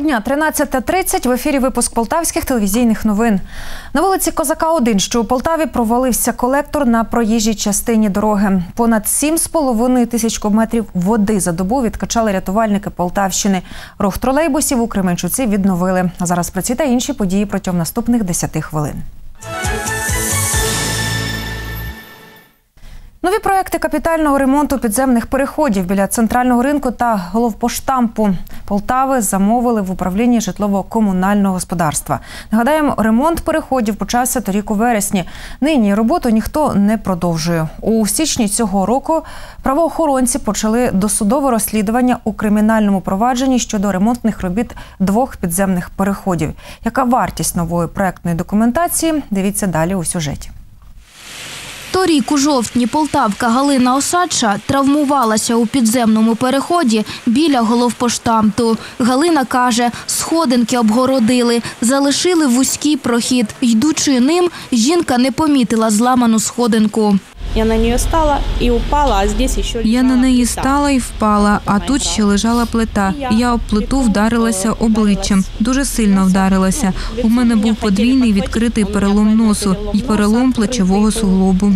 Будня 13.30 в ефірі випуск полтавських телевізійних новин. На вулиці Козака 1, що у Полтаві провалився колектор на проїжджій частині дороги. Понад 7,5 тисяч кубметрів води за добу відкачали рятувальники Полтавщини. Рух тролейбусів у Кременчуці відновили. А зараз про та інші події протягом наступних 10 хвилин. Нові проекти капітального ремонту підземних переходів біля центрального ринку та головпоштампу Полтави замовили в управлінні житлово-комунального господарства. Нагадаємо, ремонт переходів почався торік у вересні. Нині роботу ніхто не продовжує. У січні цього року правоохоронці почали досудове розслідування у кримінальному провадженні щодо ремонтних робіт двох підземних переходів. Яка вартість нової проектної документації? Дивіться далі у сюжеті. Торік у жовтні полтавка Галина Осадча травмувалася у підземному переході біля головпоштамту. Галина каже, сходинки обгородили, залишили вузький прохід. Йдучи ним, жінка не помітила зламану сходинку. Я на нее стала и упала, а здесь еще Я на неї стала і впала, а тут ще лежала плита. Я об плиту вдарилася обличчям, дуже сильно вдарилася. У мене був подвійний відкритий перелом носу і перелом плечового суглобу.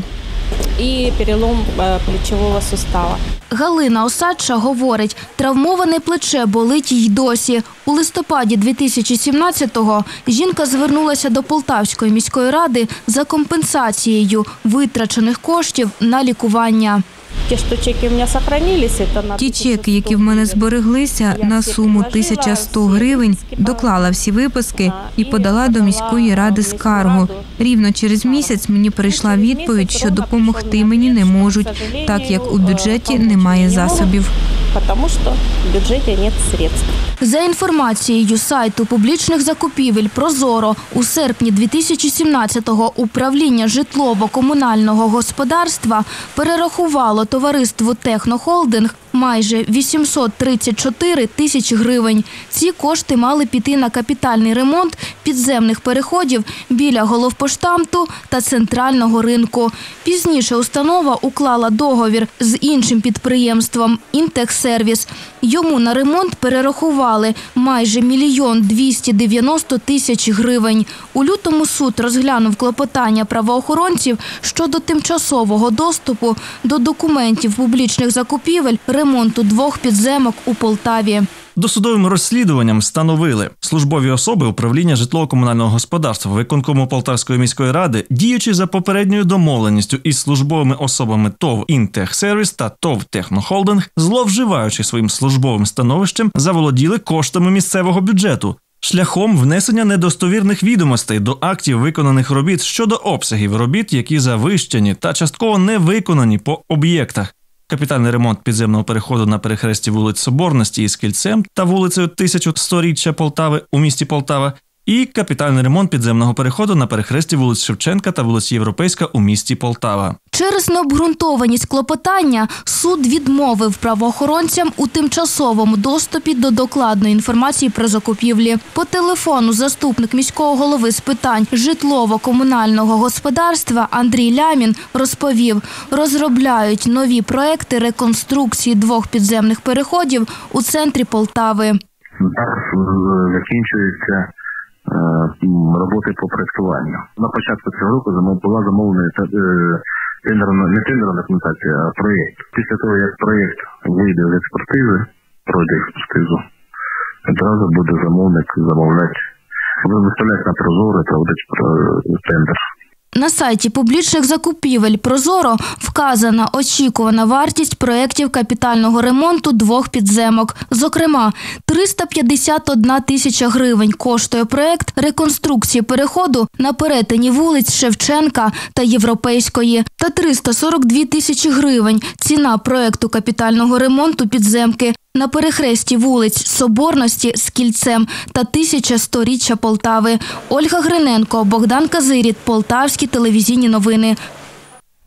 І перелом плечового плечевого сустава. Галина Осадча говорить, травмоване плече болить й досі. У листопаді 2017-го жінка звернулася до Полтавської міської ради за компенсацією витрачених коштів на лікування. Что чеки у меня сохранились, это на Ті чеки, які в мене збереглися на суму 1100 гривень, доклала всі виписки і подала до міської ради скаргу. Рівно через місяць мені прийшла відповідь, що допомогти мені не можуть, так як у бюджеті немає засобів. Тому що в бюджеті немає средств. За інформацією сайту публічних закупівель Прозоро у серпні 2017-го управління житлово-комунального господарства перерахувало товариству Технохолдинг майже 834 тисячі гривень. Ці кошти мали піти на капітальний ремонт підземних переходів біля головпоштамту та центрального ринку. Пізніше установа уклала договір з іншим підприємством «Інтехсервіс». Йому на ремонт перерахували майже мільйон 290 тисяч гривень. У лютому суд розглянув клопотання правоохоронців щодо тимчасового доступу до документів публічних закупівель ремонту двох підземок у Полтаві. Досудовим розслідуванням встановили службові особи управління житлово-комунального господарства виконкому Полтавської міської ради, діючи за попередньою домовленістю із службовими особами ТОВ «Інтехсервіс» та ТОВ «Технохолдинг», зловживаючи своїм службовим становищем, заволоділи коштами місцевого бюджету. Шляхом внесення недостовірних відомостей до актів виконаних робіт щодо обсягів робіт, які завищені та частково не виконані по об'єктах. Капітальний ремонт підземного переходу на перехресті вулиць Соборності із Кільцем та вулицею 1100-річчя Полтави у місті Полтава, і капітальний ремонт підземного переходу на перехресті вулиць Шевченка та вулиць Європейська у місті Полтава. Через необґрунтованість клопотання суд відмовив правоохоронцям у тимчасовому доступі до докладної інформації про закупівлі. По телефону заступник міського голови з питань житлово-комунального господарства Андрій Лямін розповів, розробляють нові проекти реконструкції двох підземних переходів у центрі Полтави. Зараз закінчуються м, роботи по проєктуванню. На початку цього року була замовлена е, тендерна, не тендерна документація, а проєкт. Після того, як проєкт вийде з експертизи, пройде експертизу, одразу буде замовник замовляти, виставляти на прозори проводить про- тендер. На сайті публічних закупівель Прозоро вказана очікувана вартість проєктів капітального ремонту двох підземок. Зокрема, 351 тисяча гривень коштує проєкт реконструкції переходу на перетині вулиць Шевченка та Європейської та 342 тисячі гривень ціна проєкту капітального ремонту підземки на перехресті вулиць Соборності з кільцем та 1100-річчя Полтави. Ольга Гриненко, Богдан Казиріт, Полтавські телевізійні новини.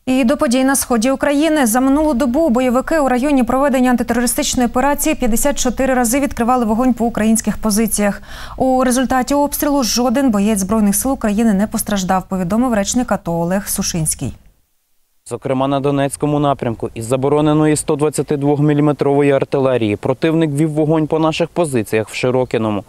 І до подій на сході України за минулу добу бойовики у районі проведення антитерористичної операції 54 рази відкривали вогонь по українських позиціях. У результаті обстрілу жоден боєць збройних сил України не постраждав. Повідомив речник АТО Олег Сушинський. Зокрема, на Донецькому напрямку із забороненої 122-мм артилерії противник вів вогонь по наших позиціях в Широкіному.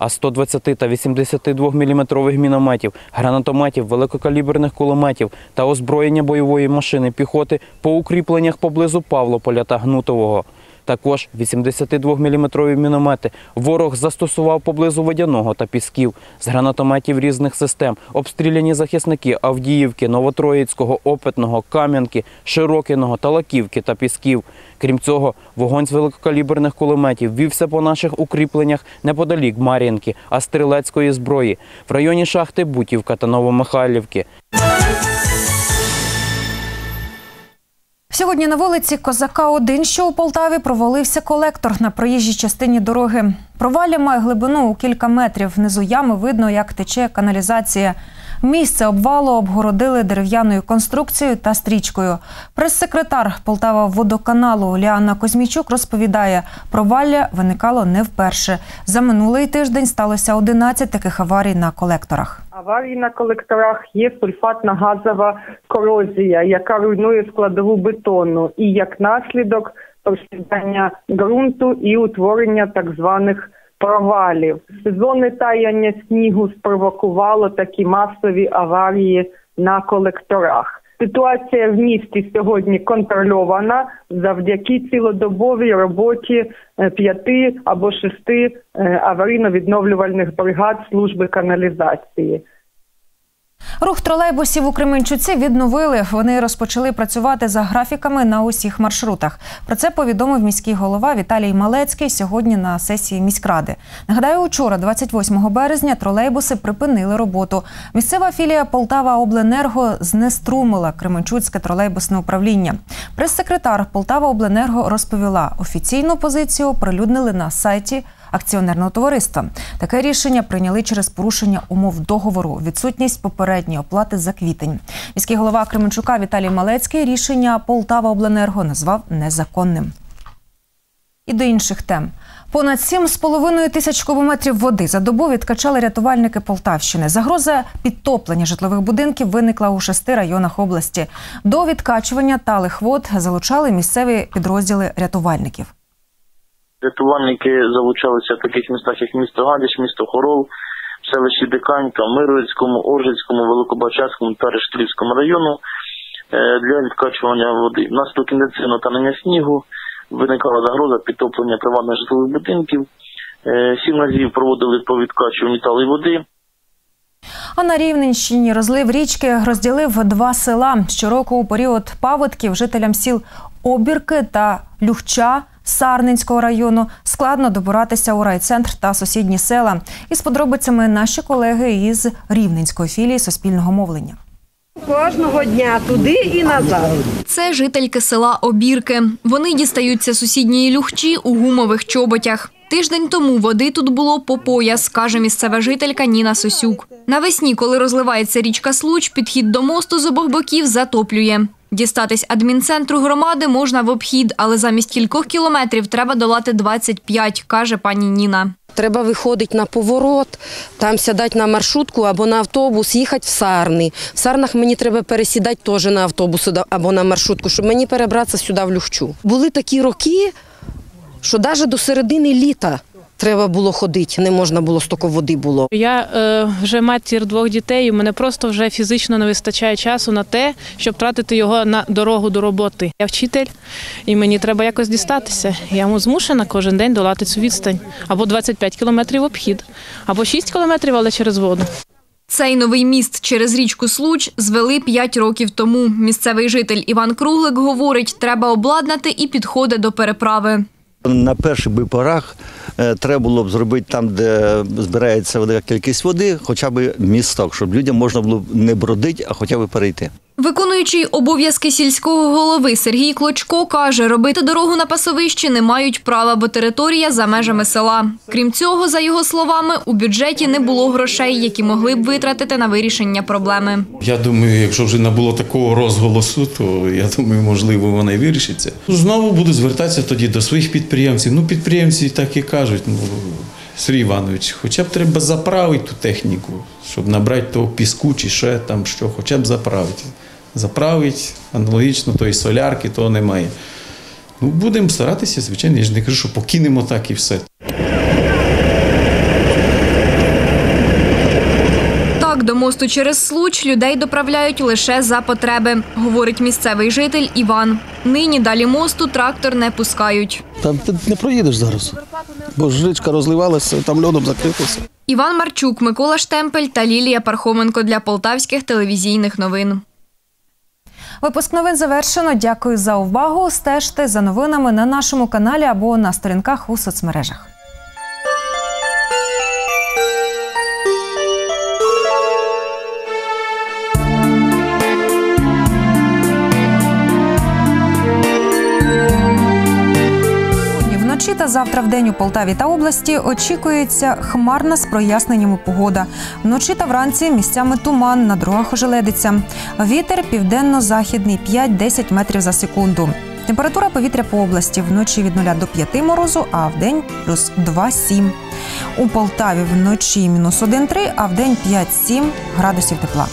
А 120 та 82 мм мінометів, гранатометів, великокаліберних кулеметів та озброєння бойової машини піхоти по укріпленнях поблизу Павлополя та Гнутового. Також 82-мм міномети ворог застосував поблизу Водяного та Пісків з гранатометів різних систем. Обстріляні захисники Авдіївки, Новотроїцького, Опитного, Кам'янки, Широкиного, Талаківки та Пісків. Крім цього, вогонь з великокаліберних кулеметів вівся по наших укріпленнях неподалік Мар'їнки, а стрілецької зброї в районі шахти Бутівка та Новомихайлівки. Сьогодні на вулиці Козака 1, що у Полтаві, провалився колектор на проїжджій частині дороги. Провалля має глибину у кілька метрів. Внизу ями видно, як тече каналізація. Місце обвалу обгородили дерев'яною конструкцією та стрічкою. Прес-секретар Полтава водоканалу Ліана Козмійчук розповідає, провалля виникало не вперше. За минулий тиждень сталося 11 таких аварій на колекторах. Аварії на колекторах є сульфатна газова корозія, яка руйнує складову бетону, і як наслідок просідання ґрунту і утворення так званих провалів. Сезонне таяння снігу спровокувало такі масові аварії на колекторах. Ситуація в місті сьогодні контрольована завдяки цілодобовій роботі е, п'яти або шести е, аварійно-відновлювальних бригад служби каналізації. Рух тролейбусів у Кременчуці відновили. Вони розпочали працювати за графіками на усіх маршрутах. Про це повідомив міський голова Віталій Малецький сьогодні на сесії міськради. Нагадаю, учора, 28 березня, тролейбуси припинили роботу. Місцева філія Полтава Обленерго знеструмила Кременчуцьке тролейбусне управління. Прес-секретар Полтава Обленерго розповіла, офіційну позицію оприлюднили на сайті акціонерного товариства. Таке рішення прийняли через порушення умов договору, відсутність попередньої оплати за квітень. Міський голова Кременчука Віталій Малецький рішення Полтава Обленерго назвав незаконним. І до інших тем. Понад 7,5 тисяч кубометрів води за добу відкачали рятувальники Полтавщини. Загроза підтоплення житлових будинків виникла у шести районах області. До відкачування талих вод залучали місцеві підрозділи рятувальників. Рятувальники залучалися в таких містах, як місто Гадяч, місто Хорол, селищі Диканька, Мирвицькому, Оржицькому, Великобачацькому та Рештрівському району е, для відкачування води. Внаслідок інтенсивного танення снігу виникала загроза підтоплення приватних житлових будинків. Е, Сім разів проводили по відкачуванню талої води. А на Рівненщині розлив річки розділив два села. Щороку у період паводків жителям сіл Обірки та Люхча Сарненського району складно добиратися у райцентр та сусідні села. Із подробицями наші колеги із Рівненської філії Суспільного мовлення. Кожного дня туди і назад. Це жительки села Обірки. Вони дістаються сусідньої люхчі у гумових чоботях. Тиждень тому води тут було по пояс, каже місцева жителька Ніна Сосюк. Навесні, коли розливається річка Случ, підхід до мосту з обох боків затоплює. Дістатись адмінцентру громади можна в обхід, але замість кількох кілометрів треба долати 25, каже пані Ніна. Треба виходити на поворот, там сідати на маршрутку або на автобус, їхати в Сарни. В Сарнах мені треба пересідати теж на автобус або на маршрутку, щоб мені перебратися сюди в Люхчу. Були такі роки, що навіть до середини літа треба було ходити, не можна було стільки води було. Я е, вже матір двох дітей. і мене просто вже фізично не вистачає часу на те, щоб тратити його на дорогу до роботи. Я вчитель, і мені треба якось дістатися. Я му змушена кожен день долати цю відстань або 25 кілометрів обхід, або 6 кілометрів, але через воду. Цей новий міст через річку Случ звели 5 років тому. Місцевий житель Іван Круглик говорить, треба обладнати і підходи до переправи. На перших би порах е, треба було б зробити там, де збирається велика кількість води, хоча б місток, щоб людям можна було не бродити, а хоча б перейти. Виконуючий обов'язки сільського голови Сергій Клочко каже, робити дорогу на пасовищі не мають права, бо територія за межами села. Крім цього, за його словами, у бюджеті не було грошей, які могли б витратити на вирішення проблеми. Я думаю, якщо вже не було такого розголосу, то я думаю, можливо, вона і вирішиться. Знову буду звертатися тоді до своїх підприємців. Ну, підприємці так і кажуть. Ну, Сергій Іванович, хоча б треба заправити ту техніку, щоб набрати того піску чи ще там що, хоча б заправити. Заправить аналогічно тої солярки, того немає. Ну, будемо старатися, звичайно, я ж не кажу, що покинемо так і все. Відтак до мосту через Случ людей доправляють лише за потреби, говорить місцевий житель Іван. Нині далі мосту трактор не пускають. Там ти не проїдеш зараз, бо ж річка розливалася, там льодом закритися. Іван Марчук, Микола Штемпель та Лілія Пархоменко для полтавських телевізійних новин. Випуск новин завершено. Дякую за увагу. Стежте за новинами на нашому каналі або на сторінках у соцмережах. Завтра в день у Полтаві та області очікується хмарна з проясненнями погода. Вночі та вранці місцями туман, на дорогах ожеледиться. Вітер південно-західний 5-10 метрів за секунду. Температура повітря по області вночі від 0 до 5 морозу, а в день плюс 2-7. У Полтаві вночі мінус 1-3, а в день 5-7 градусів тепла.